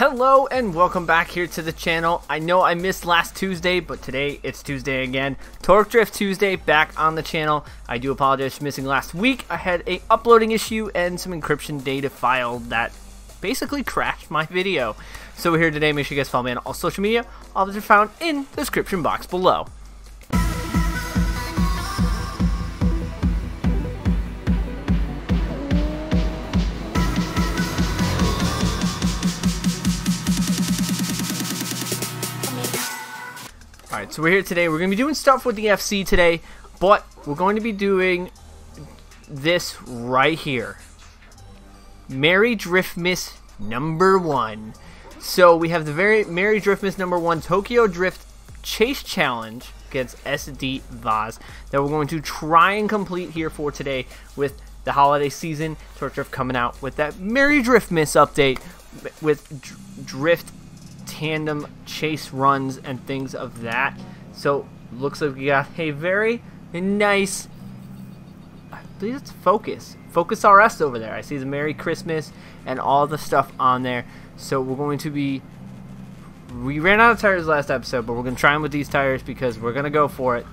Hello and welcome back here to the channel. I know I missed last Tuesday, but today it's Tuesday again. Torque Drift Tuesday back on the channel. I do apologize for missing last week. I had a uploading issue and some encryption data file that basically crashed my video. So we're here today. Make sure you guys follow me on all social media. All those are found in the description box below. So we're here today. We're going to be doing stuff with the FC today, but we're going to be doing this right here. Merry Driftmas number one. So we have the very Merry Driftmas number one Tokyo Drift Chase Challenge against SD Vaz that we're going to try and complete here for today with the holiday season. Torque Drift coming out with that Merry Driftmas update with Drift tandem chase runs and things of that. So looks like we got a very nice, I believe it's Focus, Focus RS over there. I see the Merry Christmas and all the stuff on there. So we're going to be, we ran out of tires last episode, but we're going to try them with these tires because we're going to go for it.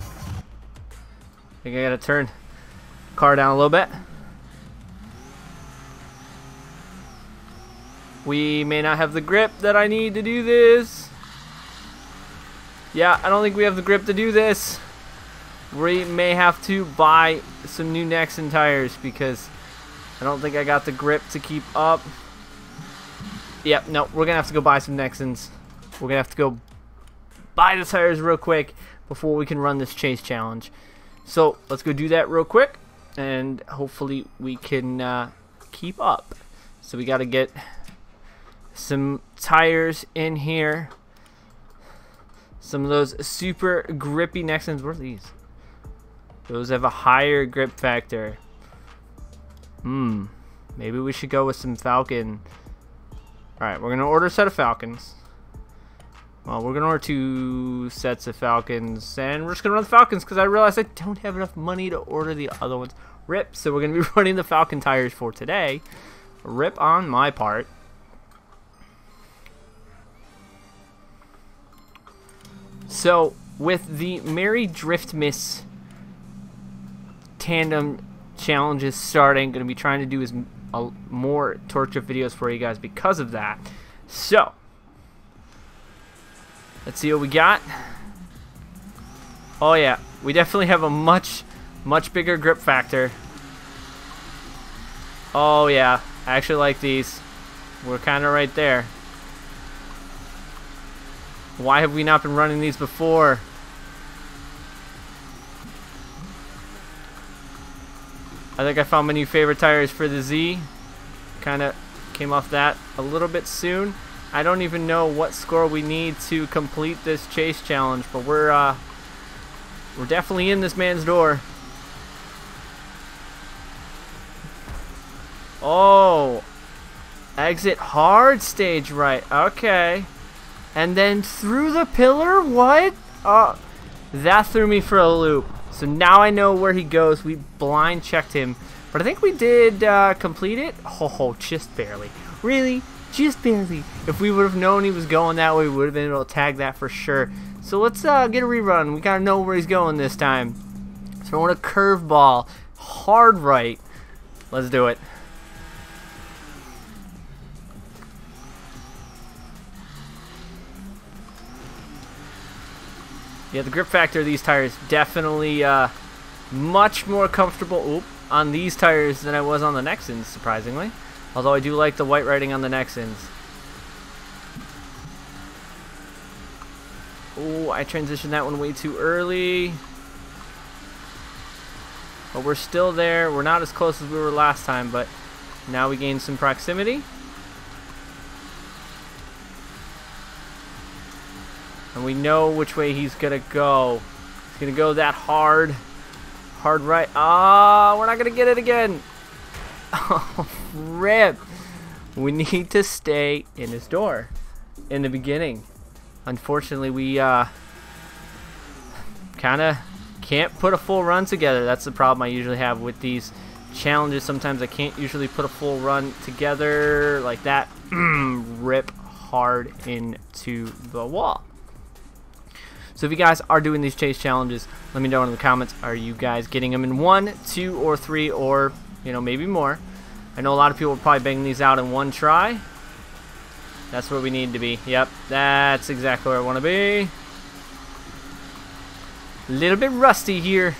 I think I got to turn car down a little bit. We may not have the grip that I need to do this. Yeah, I don't think we have the grip to do this. We may have to buy some new Nexen tires because I don't think I got the grip to keep up. Yep, no, we're going to have to go buy some Nexens. We're going to have to go buy the tires real quick before we can run this chase challenge. So, let's go do that real quick and hopefully we can uh, keep up. So we got to get some tires in here. Some of those super grippy Nexens. What are these? Those have a higher grip factor. Hmm. Maybe we should go with some Falken. Alright, we're going to order a set of Falkens. Well, we're going to order two sets of Falkens. And we're just going to run the Falkens because I realized I don't have enough money to order the other ones. Rip. So we're going to be running the Falken tires for today. Rip on my part. So, with the Merry Driftmas tandem challenges starting, going to be trying to do as a, more torture videos for you guys because of that. So, let's see what we got. Oh yeah, we definitely have a much, much bigger grip factor. Oh yeah, I actually like these. We're kind of right there. Why have we not been running these before? I think I found my new favorite tires for the Z. Kind of came off that a little bit soon. I don't even know what score we need to complete this chase challenge, but we're uh, we're definitely in this man's door. Oh, exit hard stage right. Okay. And then through the pillar? What? Uh, that threw me for a loop. So now I know where he goes. We blind checked him. But I think we did uh, complete it. Oh, just barely. Really? Just barely. If we would have known he was going that way, we would have been able to tag that for sure. So let's uh, get a rerun. We gotta know where he's going this time. So I want a curveball. Hard right. Let's do it. Yeah, the grip factor of these tires definitely uh, much more comfortable oop, on these tires than I was on the Nexens, surprisingly. Although I do like the white writing on the Nexens. Oh, I transitioned that one way too early. But we're still there. We're not as close as we were last time, but now we gain some proximity. And we know which way he's going to go. He's going to go that hard. Hard right. Ah, oh, we're not going to get it again. Oh, rip. We need to stay in his door in the beginning. Unfortunately, we uh, kind of can't put a full run together. That's the problem I usually have with these challenges. Sometimes I can't usually put a full run together like that rip hard into the wall. So if you guys are doing these chase challenges, let me know in the comments. Are you guys getting them in one, two, or three, or you know maybe more? I know a lot of people are probably banging these out in one try. That's where we need to be. Yep, that's exactly where I want to be. A little bit rusty here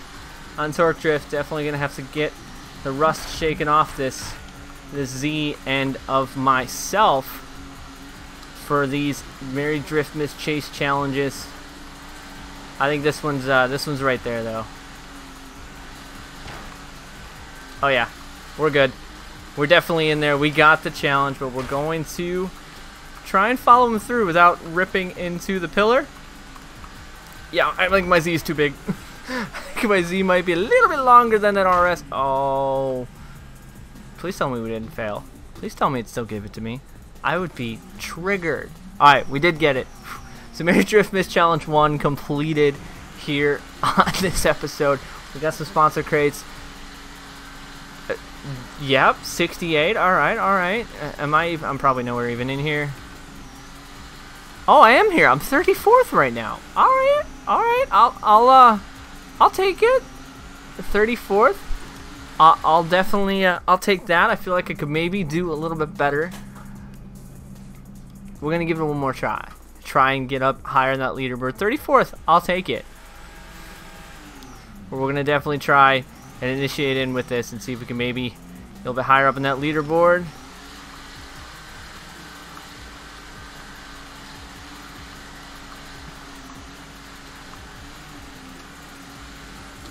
on Torque Drift. Definitely going to have to get the rust shaken off this, this Z end of myself for these Merry Driftmas Chase challenges. I think this one's uh, this one's right there though. Oh yeah, we're good. We're definitely in there. We got the challenge, but we're going to try and follow him through without ripping into the pillar. Yeah, I think my Z is too big. I think my Z might be a little bit longer than an RS. Oh. Please tell me we didn't fail. Please tell me it still gave it to me. I would be triggered. Alright, we did get it. So Merry Driftmas Challenge 1 completed here on this episode. We got some sponsor crates. Uh, yep, 68. All right, all right. Uh, am I? I'm probably nowhere even in here. Oh, I am here. I'm 34th right now. All right, all right. I'll, I'll, uh, I'll take it. 34th. I'll, I'll definitely, uh, I'll take that. I feel like I could maybe do a little bit better. We're gonna give it one more try try and get up higher in that leaderboard. 34th, I'll take it. But we're going to definitely try and initiate in with this and see if we can maybe a little bit higher up in that leaderboard.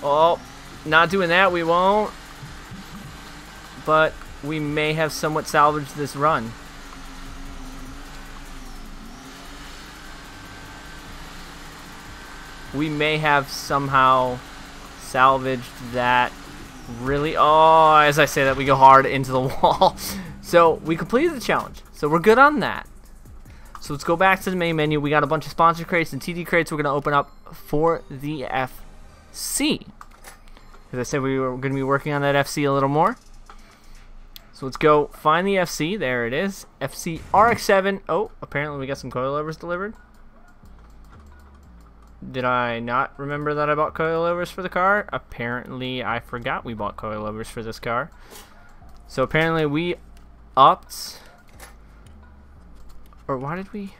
Oh, not doing that, we won't. But we may have somewhat salvaged this run. We may have somehow salvaged that really oh as I say that we go hard into the wall. So we completed the challenge. So we're good on that. So let's go back to the main menu. We got a bunch of sponsor crates and TD crates. We're gonna open up for the FC as I said we were gonna be working on that FC a little more. So let's go find the FC there it is. FC RX-7 oh apparently we got some coilovers delivered did I not remember that I bought coilovers for the car? Apparently, I forgot we bought coilovers for this car. So apparently we upped... Or why did we...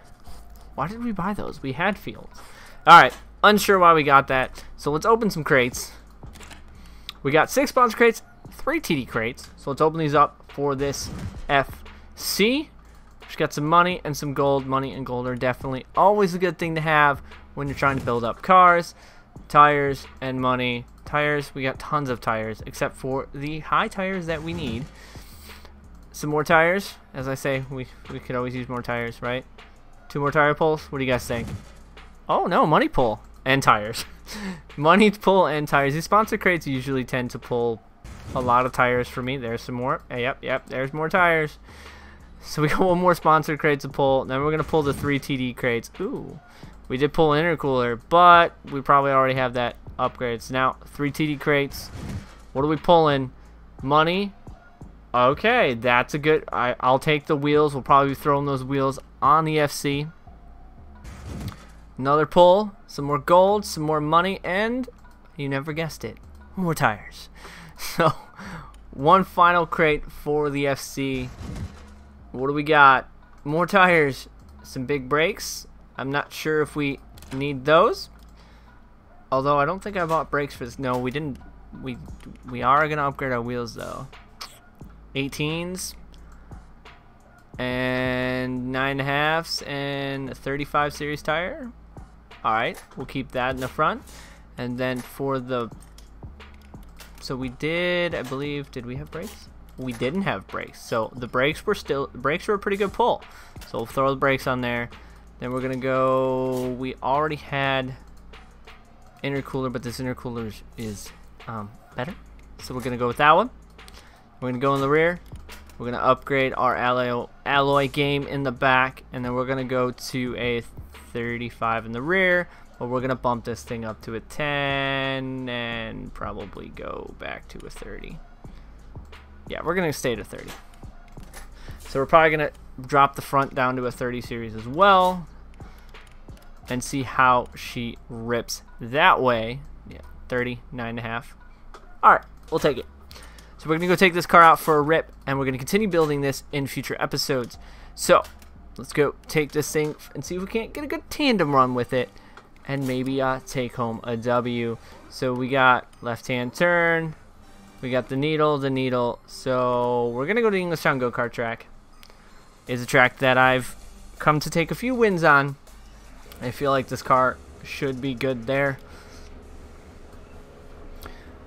Why did we buy those? We had fields. Alright, unsure why we got that. So let's open some crates. We got six sponsor crates, three TD crates. So let's open these up for this FC. Just got some money and some gold. Money and gold are definitely always a good thing to have when you're trying to build up cars, tires, and money. Tires, we got tons of tires, except for the high tires that we need. Some more tires. As I say, we, we could always use more tires, right? Two more tire pulls. What do you guys think? Oh, no, money pull and tires. money pull and tires. These sponsor crates usually tend to pull a lot of tires for me. There's some more. Hey, yep, yep, there's more tires. So we got one more sponsor crate to pull. Then we're going to pull the three TD crates. Ooh. We did pull an intercooler, but we probably already have that upgrade. So now, three TD crates. What are we pulling? Money. Okay, that's a good... I, I'll take the wheels. We'll probably be throwing those wheels on the FC. Another pull. Some more gold, some more money, and you never guessed it, more tires. So, one final crate for the FC. What do we got? More tires, some big brakes, I'm not sure if we need those. Although I don't think I bought brakes for this. No, we didn't. We we are gonna upgrade our wheels though. 18s and nine and a and a 35 series tire. All right, we'll keep that in the front. And then for the so we did, I believe, did we have brakes? We didn't have brakes. So the brakes were still brakes were a pretty good pull. So we'll throw the brakes on there. Then we're gonna go. We already had intercooler, but this intercooler is, is um, better. So we're gonna go with that one. We're gonna go in the rear. We're gonna upgrade our alloy alloy game in the back, and then we're gonna go to a 35 in the rear. But we're gonna bump this thing up to a 10 and probably go back to a 30. Yeah, we're gonna stay to 30. So we're probably gonna drop the front down to a 30 series as well and see how she rips that way. Yeah, 39 and a half. All right, we'll take it. So we're going to go take this car out for a rip, and we're going to continue building this in future episodes. So let's go take this thing and see if we can't get a good tandem run with it and maybe uh, take home a W. So we got left-hand turn. We got the needle, the needle. So we're going to go to Englishtown Go-Kart Track. It's a track that I've come to take a few wins on. I feel like this car should be good there.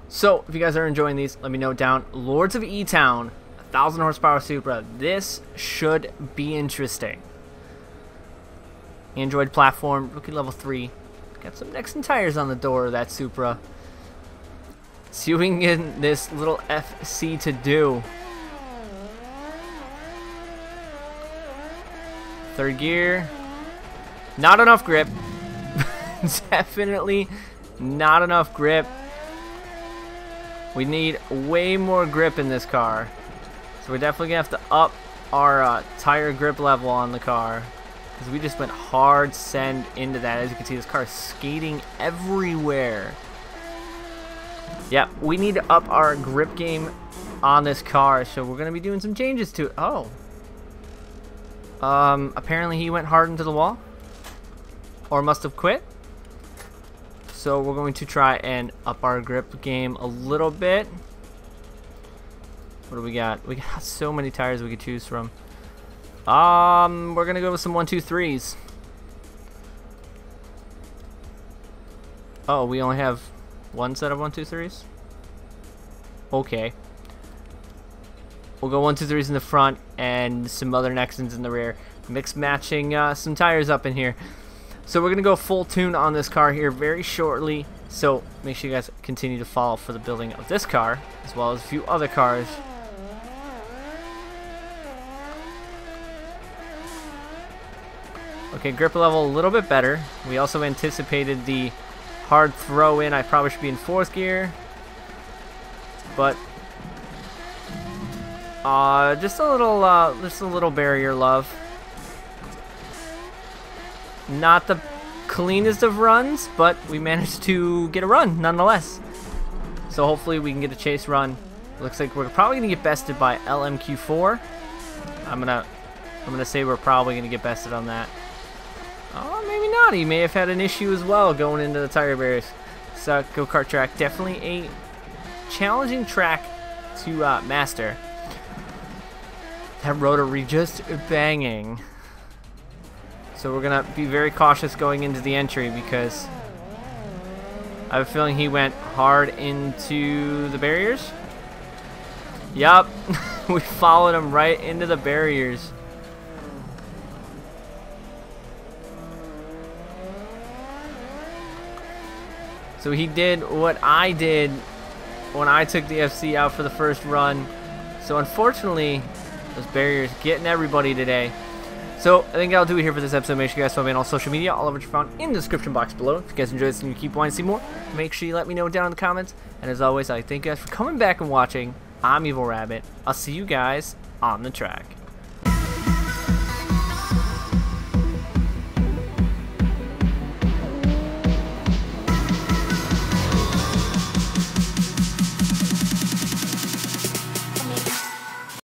So, if you guys are enjoying these, let me know down. Lords of E-Town, 1,000 horsepower Supra. This should be interesting. Android platform, rookie level 3. Got some Nexen tires on the door of that Supra. See what we can get this little FC to do. Third gear. Not enough grip. Definitely not enough grip. We need way more grip in this car. So we're definitely going to have to up our uh, tire grip level on the car. Because we just went hard send into that. As you can see, this car is skating everywhere. Yeah, we need to up our grip game on this car. So we're going to be doing some changes to it. Oh. Um, apparently he went hard into the wall. Or must have quit. So we're going to try and up our grip game a little bit. What do we got? We got so many tires we could choose from. Um, we're gonna go with some one, two, threes. Oh, we only have one set of one, two, threes. Okay. We'll go one, two, threes in the front and some other Nexens in the rear. Mix matching uh, some tires up in here. So we're going to go full tune on this car here very shortly. So make sure you guys continue to follow for the building of this car, as well as a few other cars. Okay, grip level a little bit better. We also anticipated the hard throw in. I probably should be in fourth gear. But uh, just a little, uh, just a little barrier love. Not the cleanest of runs, but we managed to get a run nonetheless. So hopefully we can get a chase run. Looks like we're probably gonna get bested by LMQ4. I'm gonna, I'm gonna say we're probably gonna get bested on that. Oh, maybe not. He may have had an issue as well going into the tire barriers. So go-kart track, definitely a challenging track to uh, master. That rotary just banging. So we're to be very cautious going into the entry because I have a feeling he went hard into the barriers. Yup, we followed him right into the barriers. So he did what I did when I took the FC out for the first run. So unfortunately, those barriers getting everybody today. So, I think I'll do it here for this episode. Make sure you guys follow me on all social media, all of which are found in the description box below. If you guys enjoyed this and you keep wanting to see more, make sure you let me know down in the comments. And as always, I thank you guys for coming back and watching. I'm Evil Rabbit. I'll see you guys on the track.